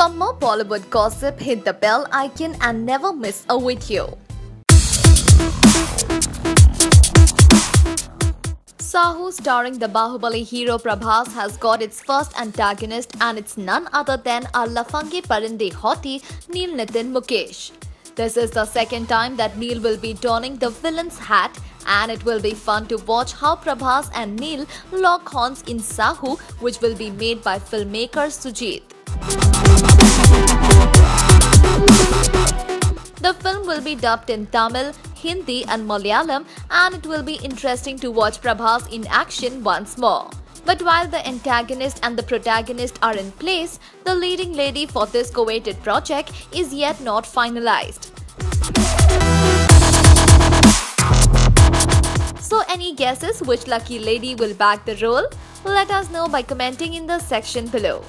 For more Bollywood gossip, hit the bell icon and never miss a video. Saaho starring the Bahubali hero Prabhas has got its first antagonist and it's none other than our Lafange Parinde hottie Neil Nitin Mukesh. This is the second time that Neil will be donning the villain's hat and it will be fun to watch how Prabhas and Neil lock horns in Saaho which will be made by filmmaker Sujeeth. The film will be dubbed in Tamil, Hindi and Malayalam and it will be interesting to watch Prabhas in action once more. But while the antagonist and the protagonist are in place, the leading lady for this coveted project is yet not finalized. So any guesses which lucky lady will bag the role? Let us know by commenting in the section below.